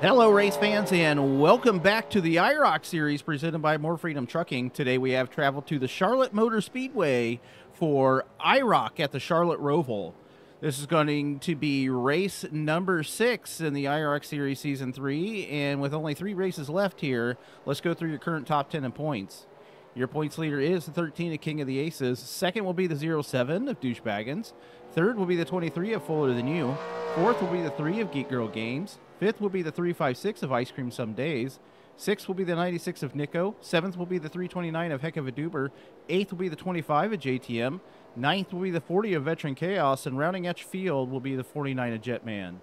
Hello, race fans, and welcome back to the IROC series presented by More Freedom Trucking. Today we have traveled to the Charlotte Motor Speedway for IROC at the Charlotte Roval. This is going to be race number six in the IROC Series Season 3, and with only three races left here, let's go through your current top 10 and points. Your points leader is the 13 of King of the Aces. Second will be the 07 of Douchebaggins. Third will be the 23 of Fuller Than You. Fourth will be the 3 of Geek Girl Games. Fifth will be the 356 of Ice Cream Some Days. Sixth will be the 96 of Nico. Seventh will be the 329 of Heck of a Duber. Eighth will be the 25 of JTM. Ninth will be the 40 of Veteran Chaos. And rounding your field will be the 49 of Jetman.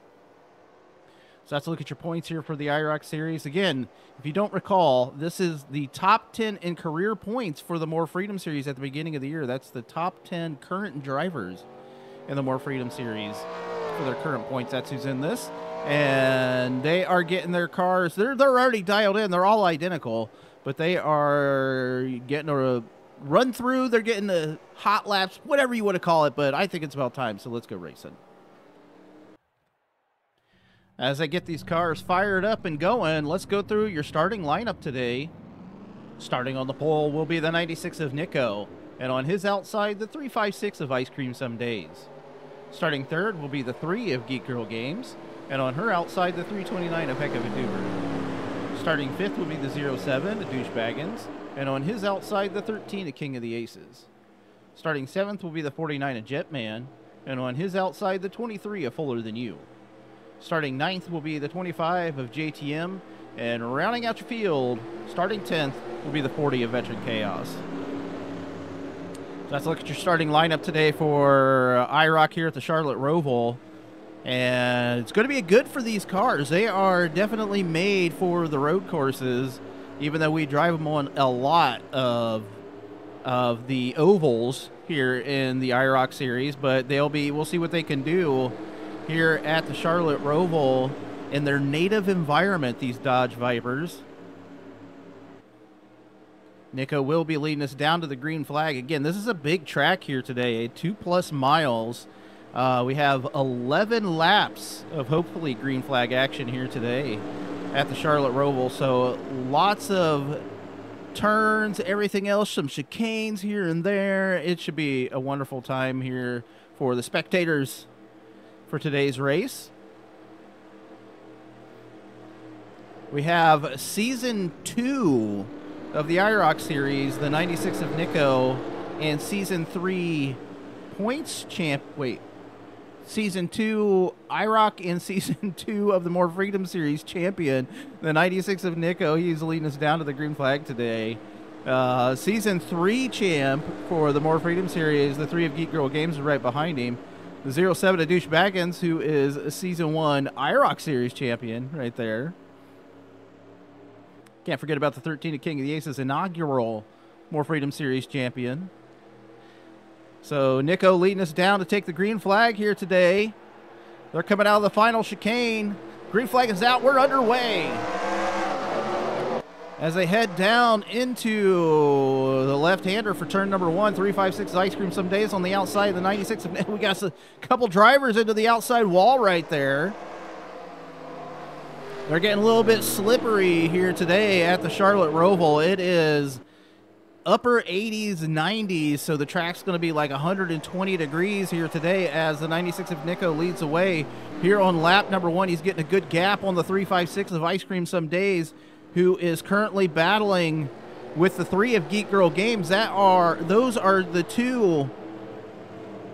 So that's a look at your points here for the IROC series. Again, if you don't recall, this is the top 10 in career points for the More Freedom series at the beginning of the year. That's the top 10 current drivers in the More Freedom series for their current points. That's who's in this and they are getting their cars. They're they're already dialed in. They're all identical, but they are getting a run through. They're getting the hot laps, whatever you want to call it. But I think it's about time. So let's go racing. As I get these cars fired up and going, let's go through your starting lineup today. Starting on the pole will be the 96 of Nico, and on his outside, the 356 of Ice Cream Some Days. Starting third will be the 3 of Geek Girl Games, and on her outside, the 329 of Heck of a Duber. Starting fifth will be the 07 of Douchebaggins, and on his outside, the 13 of King of the Aces. Starting seventh will be the 49 of Jetman, and on his outside, the 23 of Fuller Than You. Starting ninth will be the 25 of JTM, and rounding out your field, starting 10th, will be the 40 of Veteran Chaos. So let's look at your starting lineup today for uh, IROC here at the Charlotte Roval and it's going to be good for these cars. They are definitely made for the road courses, even though we drive them on a lot of of the ovals here in the IROC series. But they'll be. We'll see what they can do here at the Charlotte Roval in their native environment. These Dodge Vipers. Nico will be leading us down to the green flag again. This is a big track here today, eh? two plus miles. Uh, we have 11 laps of hopefully green flag action here today at the Charlotte Roval. So lots of turns, everything else, some chicanes here and there. It should be a wonderful time here for the spectators for today's race. We have season two of the IROC series, the 96 of Nico, and season three points champ. Wait, season two IROC in season two of the More Freedom Series champion, the 96 of Nico. He's leading us down to the green flag today. Uh, season three champ for the More Freedom Series, the three of Geek Girl Games, right behind him. The 07 of Douche Baggins, who is a season one IROC Series champion, right there. Can't forget about the 13 of King of the Aces inaugural More Freedom Series champion. So Nico leading us down to take the green flag here today. They're coming out of the final chicane. Green flag is out. We're underway. As they head down into the left-hander for turn number one, 356 Ice Cream some days on the outside of the 96. We got a couple drivers into the outside wall right there. They're getting a little bit slippery here today at the Charlotte Roval. It is upper 80s, 90s. So the track's going to be like 120 degrees here today as the 96 of Nico leads away. Here on lap number one, he's getting a good gap on the 356 of Ice Cream Some Days, who is currently battling with the three of Geek Girl Games. That are those are the two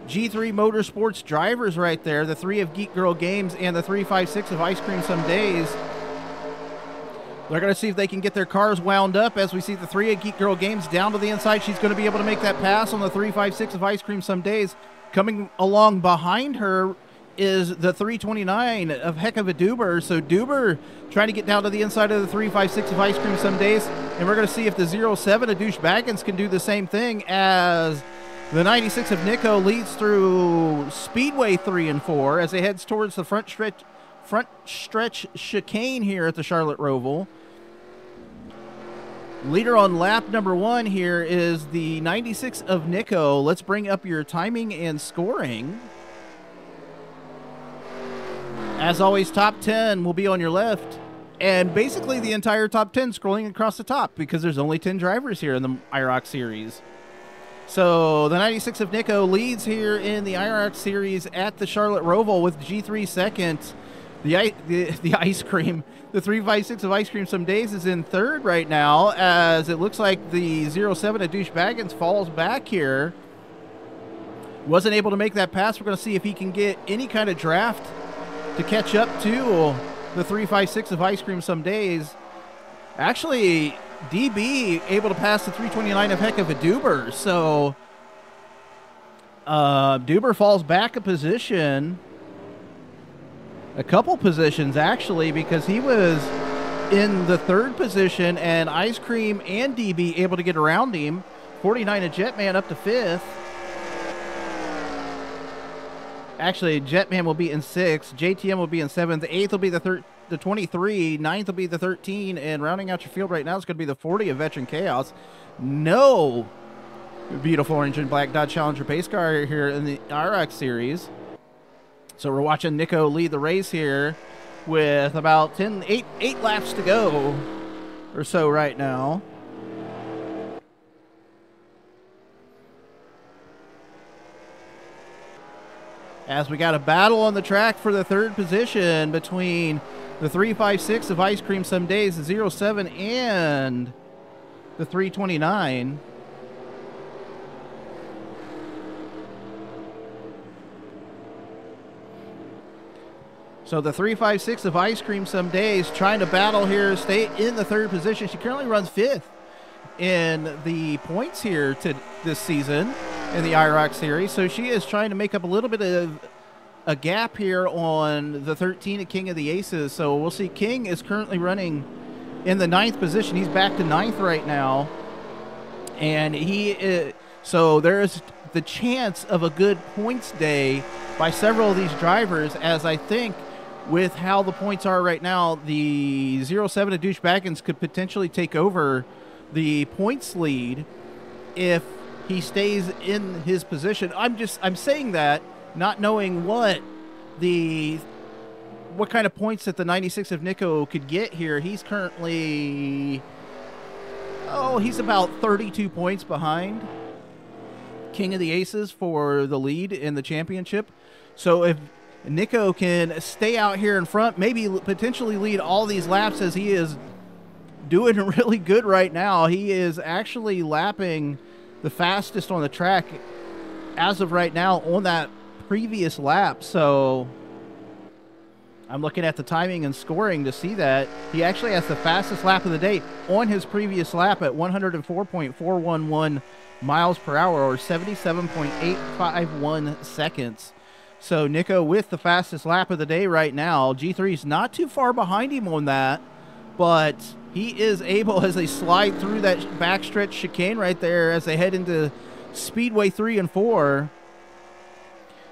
G3 Motorsports drivers right there. The three of Geek Girl Games and the 356 of Ice Cream Some Days. They're going to see if they can get their cars wound up as we see the 3 Geek Girl Games down to the inside. She's going to be able to make that pass on the 356 of Ice Cream some days. Coming along behind her is the 329 of Heck of a Duber. So Duber trying to get down to the inside of the 356 of Ice Cream some days. And we're going to see if the 07 of Douche Baggins can do the same thing as the 96 of Nico leads through Speedway 3 and 4 as it heads towards the front stretch front stretch chicane here at the Charlotte Roval. Leader on lap number one here is the 96 of Nico. Let's bring up your timing and scoring. As always, top 10 will be on your left. and basically the entire top 10 scrolling across the top because there's only 10 drivers here in the IROC series. So the 96 of Nico leads here in the IROC series at the Charlotte Roval with G3 second. The, the, the ice cream, the 356 of ice cream some days is in third right now as it looks like the 07 of Douche Baggins falls back here. Wasn't able to make that pass. We're going to see if he can get any kind of draft to catch up to the 356 of ice cream some days. Actually, DB able to pass the 329 of heck of a Duber. So uh, Duber falls back a position, a couple positions actually, because he was in the third position and Ice Cream and DB able to get around him. 49 a Jetman up to fifth. Actually, Jetman will be in sixth. JTM will be in seventh. Eighth will be the third the 23, ninth will be the 13, and rounding out your field right now is going to be the 40 of Veteran Chaos. No beautiful orange and black Dodge Challenger pace car here in the RX series. So we're watching Nico lead the race here with about 10, 8, 8 laps to go or so right now. As we got a battle on the track for the third position between the 356 of Ice Cream Some Days, the 07, and the 329. So the 356 of Ice Cream Some Days trying to battle here, stay in the third position. She currently runs fifth in the points here to this season in the IROC series. So she is trying to make up a little bit of a gap here on the 13 at King of the Aces. So we'll see. King is currently running in the ninth position. He's back to ninth right now. And he uh, is, so there's the chance of a good points day by several of these drivers, as I think with how the points are right now, the 07 of Douche Baggins could potentially take over the points lead if he stays in his position. I'm just I'm saying that not knowing what the what kind of points that the 96 of Nico could get here. He's currently oh, he's about 32 points behind King of the Aces for the lead in the championship. So if Nico can stay out here in front, maybe potentially lead all these laps as he is doing really good right now. He is actually lapping the fastest on the track as of right now on that previous lap. So I'm looking at the timing and scoring to see that he actually has the fastest lap of the day on his previous lap at 104.411 miles per hour or 77.851 seconds. So Nico with the fastest lap of the day right now. G3 is not too far behind him on that, but he is able as they slide through that backstretch chicane right there as they head into Speedway 3 and 4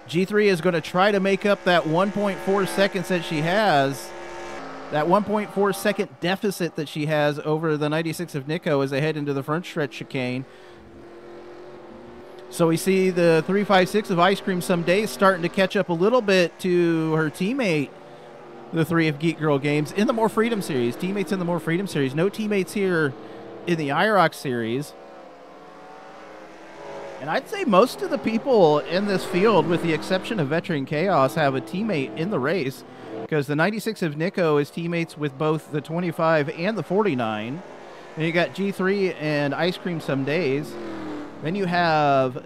G3 is going to try to make up that 1.4 seconds that she has. That 1.4 second deficit that she has over the 96 of Nico as they head into the front stretch chicane. So we see the 356 of Ice Cream some days starting to catch up a little bit to her teammate, the three of Geek Girl Games, in the More Freedom series. Teammates in the More Freedom series. No teammates here in the IROC series. And I'd say most of the people in this field, with the exception of Veteran Chaos, have a teammate in the race because the 96 of Nico is teammates with both the 25 and the 49. And you got G3 and Ice Cream Some Days. Then you have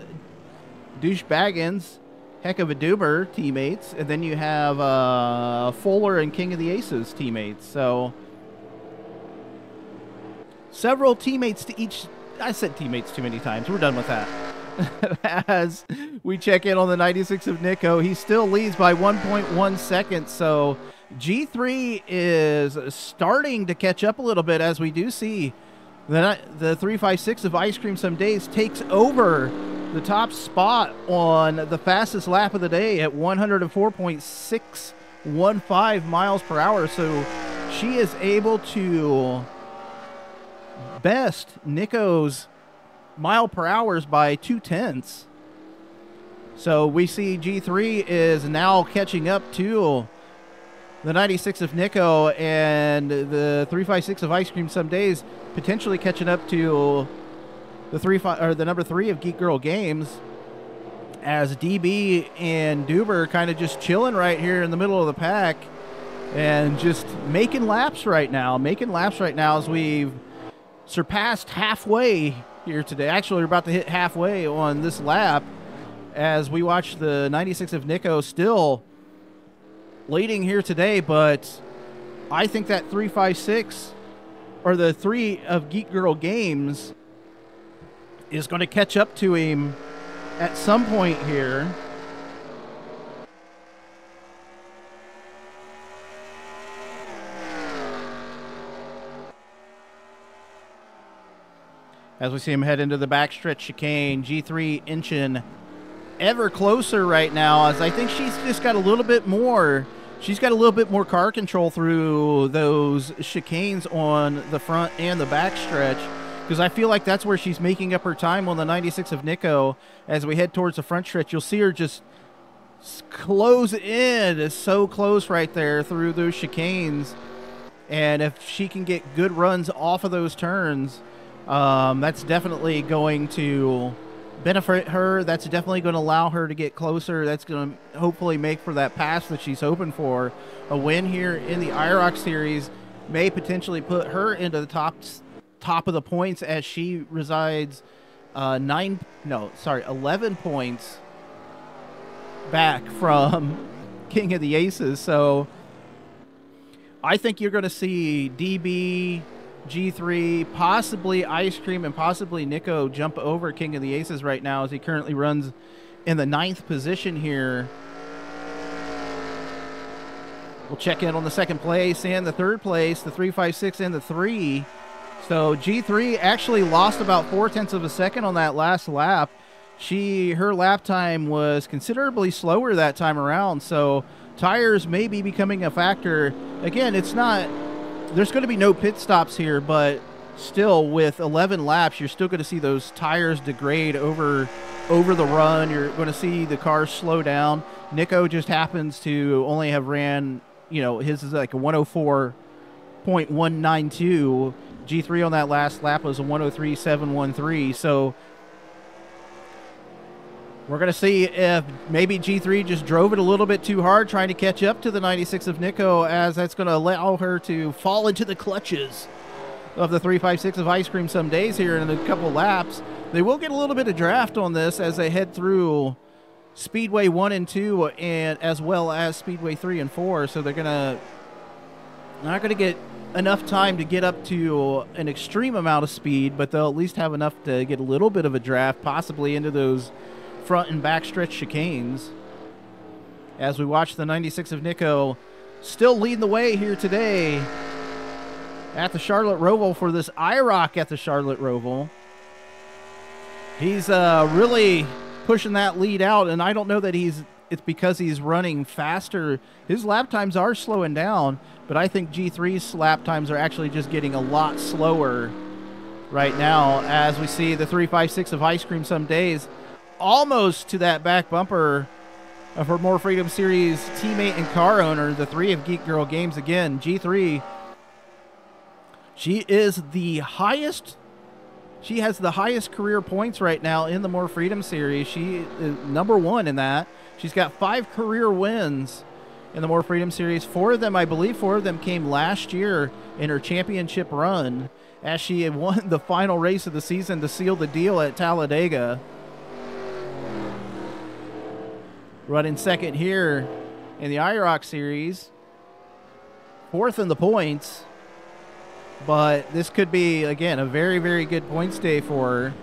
Douche Baggins, Heck of a Duber teammates. And then you have uh, Fuller and King of the Aces teammates. So several teammates to each. I said teammates too many times. We're done with that. as we check in on the 96 of Nico. He still leads by 1.1 seconds. So G3 is starting to catch up a little bit as we do see the, the 356 of Ice Cream Some Days takes over the top spot on the fastest lap of the day at 104.615 miles per hour. So she is able to best Nico's mile per hours by two tenths. So we see G3 is now catching up to the 96 of Nico and the 356 of Ice Cream some days potentially catching up to the three or the number three of Geek Girl Games as DB and Duber kind of just chilling right here in the middle of the pack and just making laps right now, making laps right now as we've surpassed halfway here today. Actually, we're about to hit halfway on this lap as we watch the 96 of Nico still leading here today, but I think that 356 or the three of Geek Girl Games is going to catch up to him at some point here. As we see him head into the backstretch chicane, G3 inching ever closer right now as I think she's just got a little bit more. She's got a little bit more car control through those chicanes on the front and the back stretch because I feel like that's where she's making up her time on the 96 of Nico as we head towards the front stretch. You'll see her just close in, is so close right there through those chicanes. And if she can get good runs off of those turns, um, that's definitely going to benefit her. That's definitely going to allow her to get closer. That's going to hopefully make for that pass that she's hoping for. A win here in the IROC series may potentially put her into the top top of the points as she resides uh, nine no sorry eleven points back from King of the Aces. So I think you're going to see DB G3, possibly Ice Cream, and possibly Nico jump over King of the Aces right now as he currently runs in the ninth position here. We'll check in on the second place and the third place, the 356 and the 3. So G3 actually lost about four tenths of a second on that last lap. She her lap time was considerably slower that time around, so tires may be becoming a factor. Again, it's not there's going to be no pit stops here, but still with 11 laps, you're still going to see those tires degrade over over the run. You're going to see the cars slow down. Nico just happens to only have ran, you know, his is like a 104.192. G3 on that last lap was a 103.713. So we're going to see if maybe G3 just drove it a little bit too hard trying to catch up to the 96 of Nico, as that's going to allow her to fall into the clutches of the 356 of Ice Cream some days here in a couple laps. They will get a little bit of draft on this as they head through Speedway 1 and 2 and as well as Speedway 3 and 4. So they're going to not going to get enough time to get up to an extreme amount of speed, but they'll at least have enough to get a little bit of a draft, possibly into those front and back stretch chicanes. As we watch the 96 of Nico still leading the way here today at the Charlotte Roval for this IROC at the Charlotte Roval. He's uh, really pushing that lead out, and I don't know that he's it's because he's running faster. His lap times are slowing down, but I think G3's lap times are actually just getting a lot slower right now as we see the 356 of Ice Cream some days almost to that back bumper of her More Freedom Series teammate and car owner, the three of Geek Girl Games again, G3. She is the highest. She has the highest career points right now in the More Freedom Series. She is number one in that. She's got five career wins in the More Freedom Series. Four of them, I believe, four of them came last year in her championship run as she won the final race of the season to seal the deal at Talladega. Running second here in the IROC series. Fourth in the points. But this could be, again, a very, very good points day for her.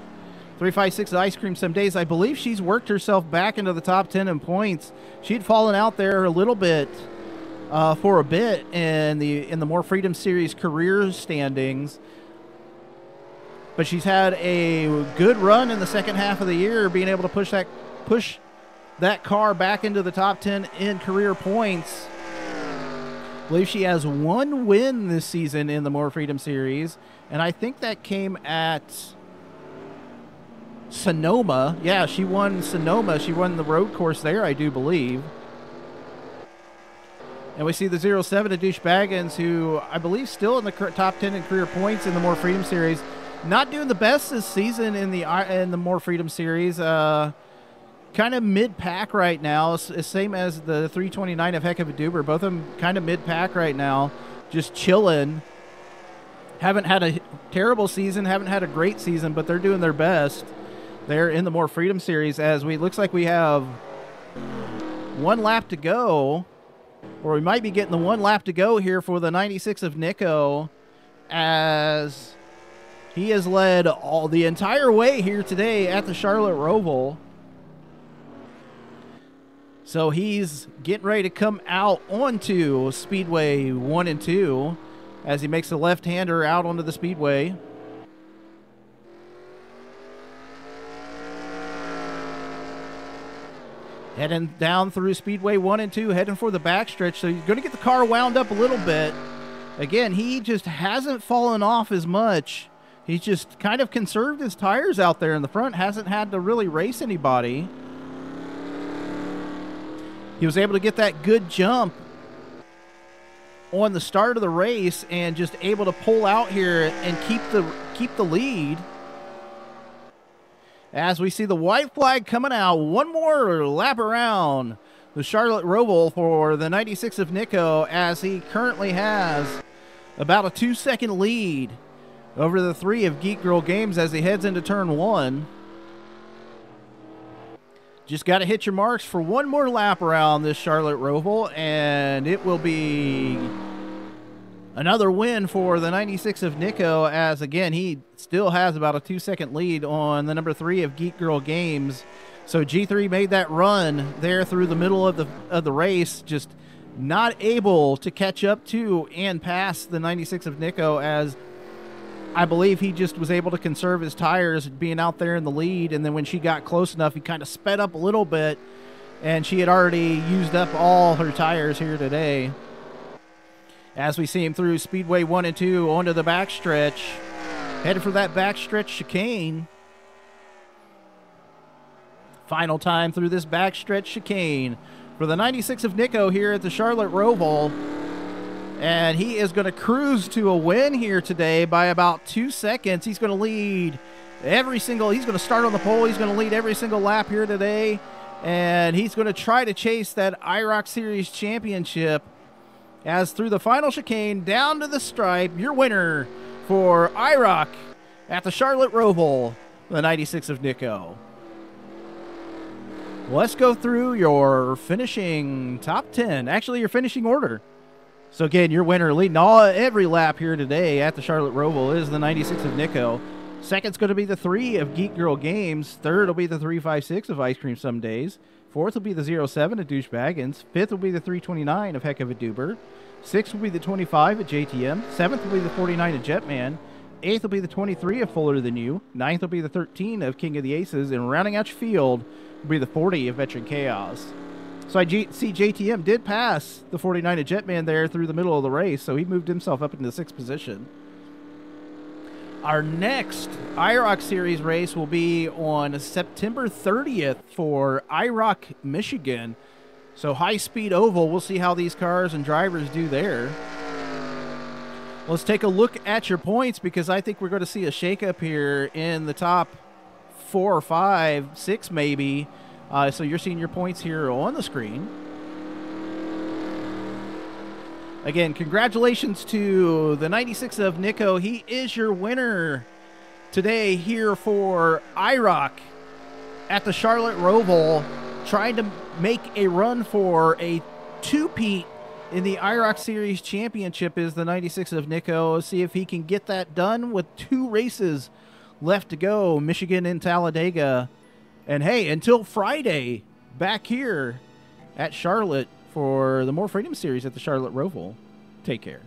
356 Ice Cream some days. I believe she's worked herself back into the top 10 in points. She'd fallen out there a little bit uh, for a bit in the in the More Freedom Series career standings. But she's had a good run in the second half of the year, being able to push that push that car back into the top 10 in career points. I believe she has one win this season in the More Freedom Series, and I think that came at Sonoma. Yeah, she won Sonoma. She won the road course there, I do believe. And we see the 07 of Douche Baggins, who I believe still in the top 10 in career points in the More Freedom Series. Not doing the best this season in the in the More Freedom Series. Uh, kind of mid pack right now, same as the 329 of Heck of a Duber. Both of them kind of mid pack right now, just chilling. Haven't had a terrible season, haven't had a great season, but they're doing their best. They're in the More Freedom Series as we looks like we have one lap to go, or we might be getting the one lap to go here for the 96 of Nico as he has led all the entire way here today at the Charlotte Roval. So he's getting ready to come out onto Speedway 1 and 2 as he makes the left-hander out onto the Speedway. Heading down through Speedway 1 and 2, heading for the backstretch. So you're going to get the car wound up a little bit. Again, he just hasn't fallen off as much. He's just kind of conserved his tires out there in the front, hasn't had to really race anybody. He was able to get that good jump on the start of the race and just able to pull out here and keep the keep the lead. As we see the white flag coming out, one more lap around the Charlotte Roval for the 96 of Nico as he currently has about a two second lead over the three of Geek Girl Games as he heads into turn one. Just got to hit your marks for one more lap around this Charlotte Roval, and it will be another win for the 96 of Nico, as again, he still has about a two second lead on the number three of Geek Girl Games. So G3 made that run there through the middle of the of the race, just not able to catch up to and pass the 96 of Nico as I believe he just was able to conserve his tires being out there in the lead. And then when she got close enough, he kind of sped up a little bit. And she had already used up all her tires here today. As we see him through Speedway 1 and 2 onto the backstretch. Headed for that backstretch chicane. Final time through this backstretch chicane for the 96 of Nico here at the Charlotte Roval. And he is going to cruise to a win here today by about two seconds. He's going to lead every single, he's going to start on the pole. He's going to lead every single lap here today. And he's going to try to chase that IROC Series championship as through the final chicane down to the stripe, your winner for IROC at the Charlotte Roval, the 96 of Nico. Let's go through your finishing top 10. Actually, your finishing order. So again, your winner leading all every lap here today at the Charlotte Roval is the 96 of Nico. Second's going to be the three of Geek Girl Games. Third will be the 356 of Ice Cream Some Days. Fourth will be the 07 of Douche Baggins. Fifth will be the 329 of Heck of a Duber. Sixth will be the 25 of JTM. Seventh will be the 49 of Jetman. Eighth will be the 23 of Fuller Than You. Ninth will be the 13 of King of the Aces. And rounding out your field will be the 40 of Veteran Chaos. So I G- see JTM did pass the 49 of Jetman there through the middle of the race, so he moved himself up into the sixth position. Our next IROC Series race will be on September 30th for IROC Michigan. So high speed oval, we'll see how these cars and drivers do there. Let's take a look at your points because I think we're going to see a shakeup here in the top four or five, six maybe uh, so you're seeing your points here on the screen. Again, congratulations to the 96 of Nico. He is your winner today here for IROC at the Charlotte Roval, trying to make a run for a two-peat in the IROC Series Championship is the 96 of Nico. See if he can get that done with two races left to go, Michigan and Talladega. And hey, until Friday, back here at Charlotte for the More Freedom Series at the Charlotte Roval. Take care.